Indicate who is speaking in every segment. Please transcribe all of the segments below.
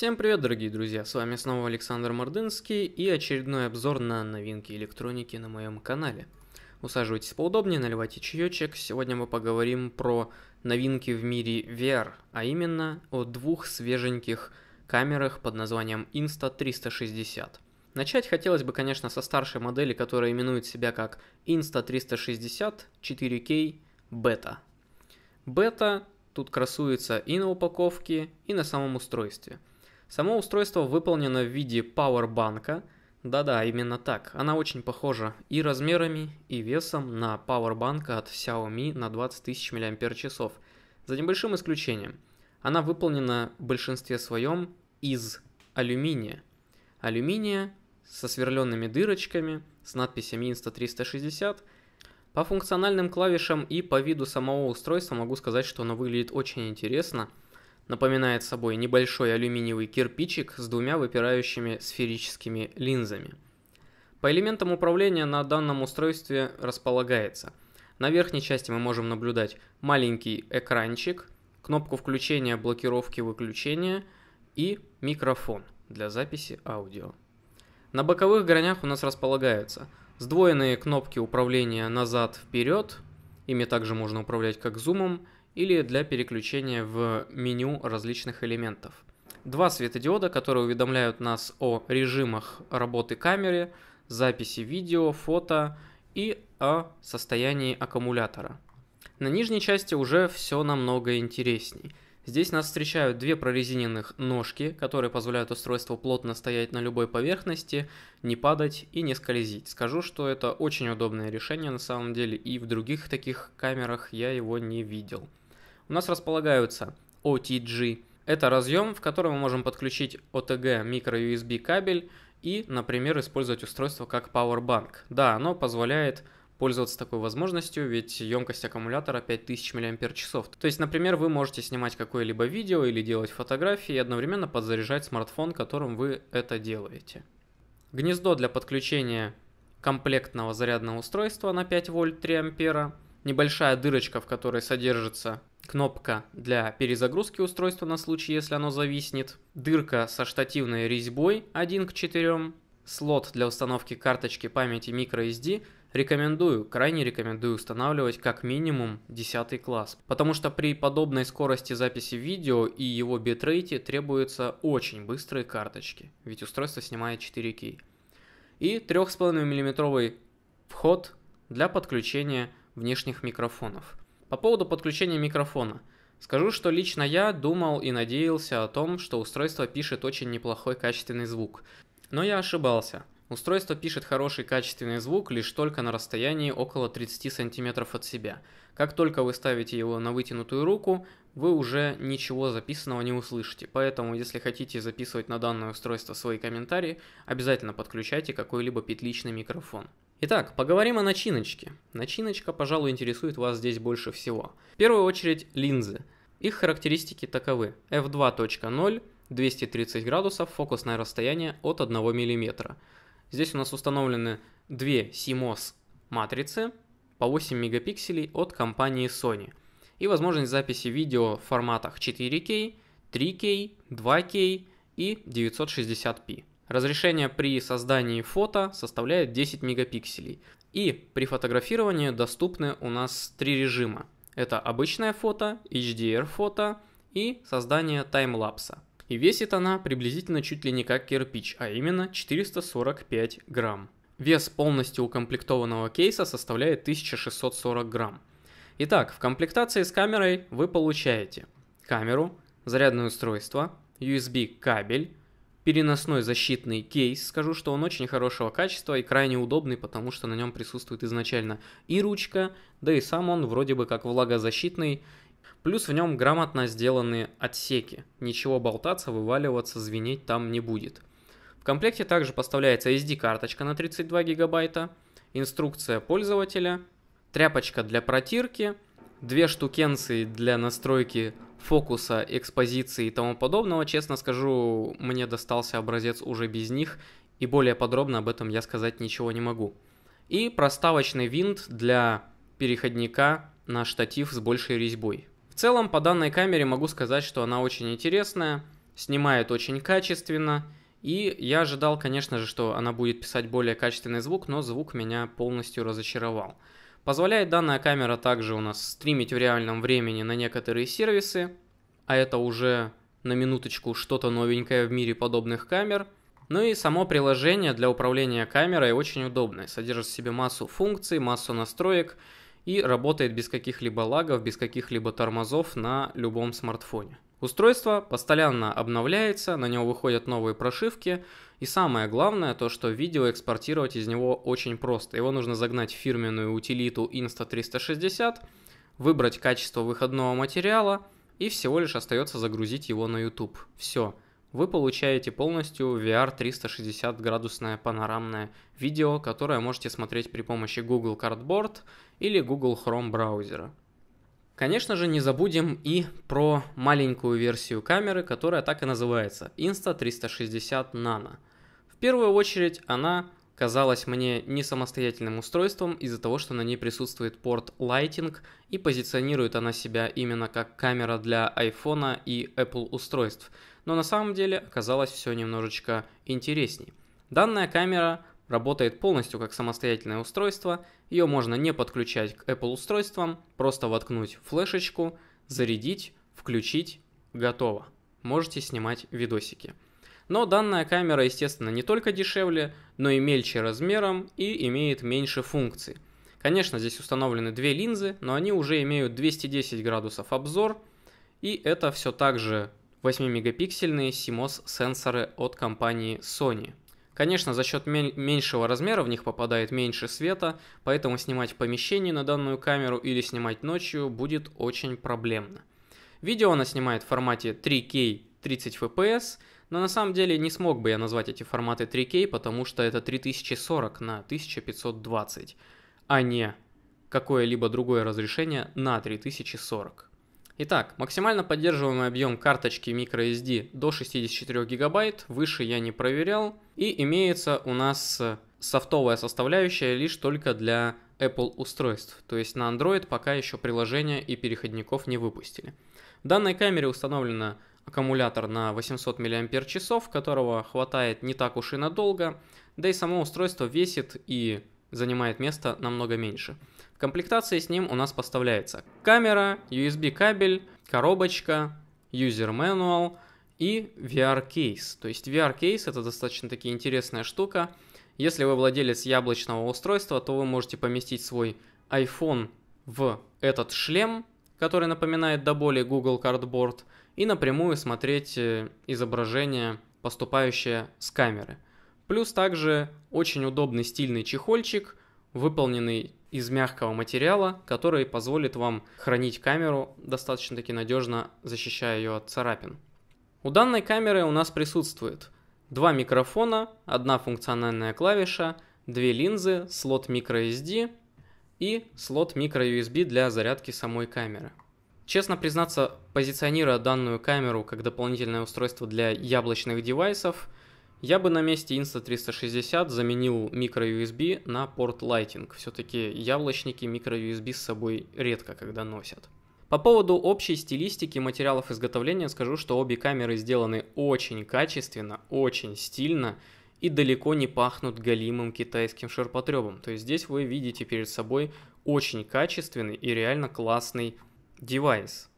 Speaker 1: Всем привет, дорогие друзья, с вами снова Александр Мордынский и очередной обзор на новинки электроники на моем канале. Усаживайтесь поудобнее, наливайте чаечек. Сегодня мы поговорим про новинки в мире VR, а именно о двух свеженьких камерах под названием Insta360. Начать хотелось бы, конечно, со старшей модели, которая именует себя как Insta360 4K Beta. Beta тут красуется и на упаковке, и на самом устройстве – Само устройство выполнено в виде пауэрбанка. Да-да, именно так. Она очень похожа и размерами, и весом на пауэрбанка от Xiaomi на 20 тысяч мАч. За небольшим исключением. Она выполнена в большинстве своем из алюминия. Алюминия со сверленными дырочками, с надписями Insta360. По функциональным клавишам и по виду самого устройства могу сказать, что оно выглядит очень интересно – напоминает собой небольшой алюминиевый кирпичик с двумя выпирающими сферическими линзами. По элементам управления на данном устройстве располагается. На верхней части мы можем наблюдать маленький экранчик, кнопку включения, блокировки, выключения и микрофон для записи аудио. На боковых гранях у нас располагаются сдвоенные кнопки управления назад-вперед, ими также можно управлять как зумом, или для переключения в меню различных элементов. Два светодиода, которые уведомляют нас о режимах работы камеры, записи видео, фото и о состоянии аккумулятора. На нижней части уже все намного интересней. Здесь нас встречают две прорезиненных ножки, которые позволяют устройству плотно стоять на любой поверхности, не падать и не скользить. Скажу, что это очень удобное решение на самом деле, и в других таких камерах я его не видел у нас располагаются OTG. Это разъем, в который мы можем подключить OTG micro-USB кабель и, например, использовать устройство как Powerbank. Да, оно позволяет пользоваться такой возможностью, ведь емкость аккумулятора 5000 мАч. То есть, например, вы можете снимать какое-либо видео или делать фотографии и одновременно подзаряжать смартфон, которым вы это делаете. Гнездо для подключения комплектного зарядного устройства на 5 вольт 3 ампера, небольшая дырочка, в которой содержится кнопка для перезагрузки устройства на случай, если оно зависнет, дырка со штативной резьбой 1 к 4, слот для установки карточки памяти microSD рекомендую, крайне рекомендую устанавливать как минимум 10 класс, потому что при подобной скорости записи видео и его битрейте требуются очень быстрые карточки, ведь устройство снимает 4К. И 3,5 мм вход для подключения внешних микрофонов. По поводу подключения микрофона. Скажу, что лично я думал и надеялся о том, что устройство пишет очень неплохой качественный звук. Но я ошибался. Устройство пишет хороший качественный звук лишь только на расстоянии около 30 см от себя. Как только вы ставите его на вытянутую руку, вы уже ничего записанного не услышите. Поэтому, если хотите записывать на данное устройство свои комментарии, обязательно подключайте какой-либо петличный микрофон. Итак, поговорим о начиночке. Начиночка, пожалуй, интересует вас здесь больше всего. В первую очередь линзы. Их характеристики таковы. f2.0, 230 градусов, фокусное расстояние от 1 мм. Здесь у нас установлены две CMOS матрицы по 8 мегапикселей от компании Sony. И возможность записи видео в форматах 4K, 3K, 2K и 960p. Разрешение при создании фото составляет 10 мегапикселей. И при фотографировании доступны у нас три режима. Это обычное фото, HDR фото и создание таймлапса. И весит она приблизительно чуть ли не как кирпич, а именно 445 грамм. Вес полностью укомплектованного кейса составляет 1640 грамм. Итак, в комплектации с камерой вы получаете камеру, зарядное устройство, USB кабель, переносной защитный кейс. Скажу, что он очень хорошего качества и крайне удобный, потому что на нем присутствует изначально и ручка, да и сам он вроде бы как влагозащитный. Плюс в нем грамотно сделаны отсеки. Ничего болтаться, вываливаться, звенеть там не будет. В комплекте также поставляется SD-карточка на 32 гигабайта, инструкция пользователя, тряпочка для протирки, две штукенции для настройки фокуса, экспозиции и тому подобного. Честно скажу, мне достался образец уже без них, и более подробно об этом я сказать ничего не могу. И проставочный винт для переходника на штатив с большей резьбой. В целом, по данной камере могу сказать, что она очень интересная. снимает очень качественно, и я ожидал, конечно же, что она будет писать более качественный звук, но звук меня полностью разочаровал. Позволяет данная камера также у нас стримить в реальном времени на некоторые сервисы, а это уже на минуточку что-то новенькое в мире подобных камер. Ну и само приложение для управления камерой очень удобное, содержит в себе массу функций, массу настроек и работает без каких-либо лагов, без каких-либо тормозов на любом смартфоне. Устройство постоянно обновляется, на него выходят новые прошивки, и самое главное, то что видео экспортировать из него очень просто. Его нужно загнать в фирменную утилиту Insta360, выбрать качество выходного материала, и всего лишь остается загрузить его на YouTube. Все. Вы получаете полностью VR 360 градусное панорамное видео, которое можете смотреть при помощи Google Cardboard или Google Chrome браузера. Конечно же, не забудем и про маленькую версию камеры, которая так и называется Insta360 Nano. В первую очередь она казалась мне не самостоятельным устройством из-за того, что на ней присутствует порт Lighting и позиционирует она себя именно как камера для iPhone и Apple устройств. Но на самом деле оказалось все немножечко интересней. Данная камера работает полностью как самостоятельное устройство, ее можно не подключать к Apple устройствам, просто воткнуть флешечку, зарядить, включить, готово. Можете снимать видосики. Но данная камера, естественно, не только дешевле, но и мельче размером и имеет меньше функций. Конечно, здесь установлены две линзы, но они уже имеют 210 градусов обзор, и это все также 8-мегапиксельные CMOS сенсоры от компании Sony. Конечно, за счет меньшего размера в них попадает меньше света, поэтому снимать в помещении на данную камеру или снимать ночью будет очень проблемно. Видео она снимает в формате 3K 30 FPS, но на самом деле не смог бы я назвать эти форматы 3K, потому что это 3040 на 1520, а не какое-либо другое разрешение на 3040. Итак, максимально поддерживаемый объем карточки microSD до 64 гигабайт, выше я не проверял. И имеется у нас софтовая составляющая лишь только для Apple устройств, то есть на Android пока еще приложения и переходников не выпустили. В данной камере установлено аккумулятор на 800 мАч, которого хватает не так уж и надолго, да и само устройство весит и занимает место намного меньше комплектации с ним у нас поставляется камера, USB кабель, коробочка, user manual и VR кейс. То есть VR кейс это достаточно таки интересная штука. Если вы владелец яблочного устройства, то вы можете поместить свой iPhone в этот шлем, который напоминает до боли Google Cardboard, и напрямую смотреть э, изображение, поступающее с камеры. Плюс также очень удобный стильный чехольчик, выполненный из мягкого материала, который позволит вам хранить камеру достаточно таки надежно, защищая ее от царапин. У данной камеры у нас присутствует два микрофона, одна функциональная клавиша, две линзы, слот microSD и слот microUSB для зарядки самой камеры. Честно признаться, позиционируя данную камеру как дополнительное устройство для яблочных девайсов – я бы на месте Insta360 заменил microUSB на порт Lighting. Все-таки яблочники microUSB с собой редко когда носят. По поводу общей стилистики материалов изготовления скажу, что обе камеры сделаны очень качественно, очень стильно и далеко не пахнут галимым китайским ширпотребом. То есть здесь вы видите перед собой очень качественный и реально классный девайс,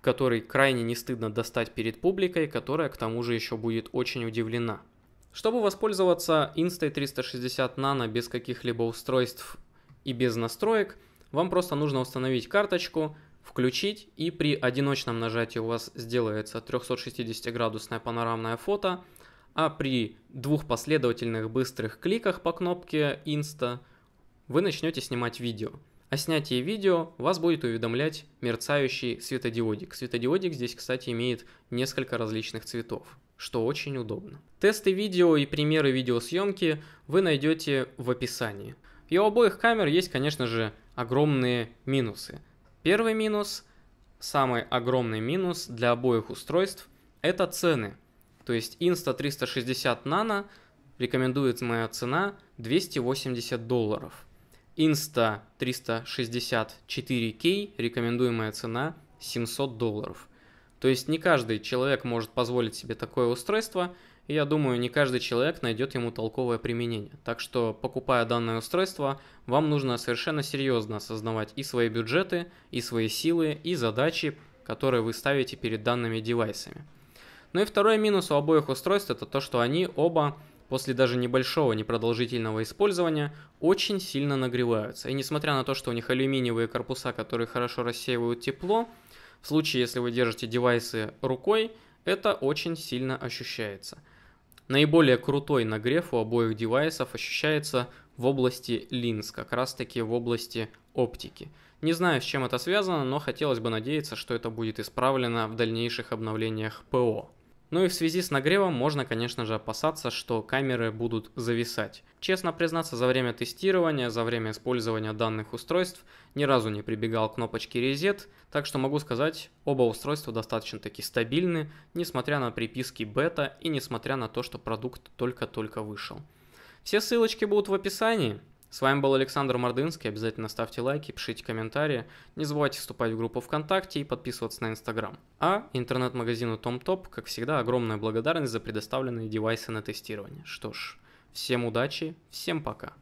Speaker 1: который крайне не стыдно достать перед публикой, которая к тому же еще будет очень удивлена. Чтобы воспользоваться Insta360 Nano без каких-либо устройств и без настроек, вам просто нужно установить карточку, включить и при одиночном нажатии у вас сделается 360-градусное панорамное фото, а при двух последовательных быстрых кликах по кнопке Insta вы начнете снимать видео. О снятии видео вас будет уведомлять мерцающий светодиодик. Светодиодик здесь, кстати, имеет несколько различных цветов что очень удобно. Тесты видео и примеры видеосъемки вы найдете в описании. И у обоих камер есть, конечно же, огромные минусы. Первый минус, самый огромный минус для обоих устройств, это цены. То есть Insta360 Nano рекомендует моя цена 280 долларов. Insta 360 4K рекомендуемая цена 700 долларов. То есть не каждый человек может позволить себе такое устройство, и я думаю, не каждый человек найдет ему толковое применение. Так что, покупая данное устройство, вам нужно совершенно серьезно осознавать и свои бюджеты, и свои силы, и задачи, которые вы ставите перед данными девайсами. Ну и второй минус у обоих устройств это то, что они оба после даже небольшого непродолжительного использования очень сильно нагреваются. И несмотря на то, что у них алюминиевые корпуса, которые хорошо рассеивают тепло, в случае, если вы держите девайсы рукой, это очень сильно ощущается. Наиболее крутой нагрев у обоих девайсов ощущается в области линз, как раз таки в области оптики. Не знаю, с чем это связано, но хотелось бы надеяться, что это будет исправлено в дальнейших обновлениях ПО. Ну и в связи с нагревом можно, конечно же, опасаться, что камеры будут зависать. Честно признаться, за время тестирования, за время использования данных устройств ни разу не прибегал к кнопочке Reset, так что могу сказать, оба устройства достаточно таки стабильны, несмотря на приписки бета и несмотря на то, что продукт только-только вышел. Все ссылочки будут в описании, с вами был Александр Мордынский. Обязательно ставьте лайки, пишите комментарии. Не забывайте вступать в группу ВКонтакте и подписываться на Инстаграм. А интернет-магазину TomTop, как всегда, огромная благодарность за предоставленные девайсы на тестирование. Что ж, всем удачи, всем пока.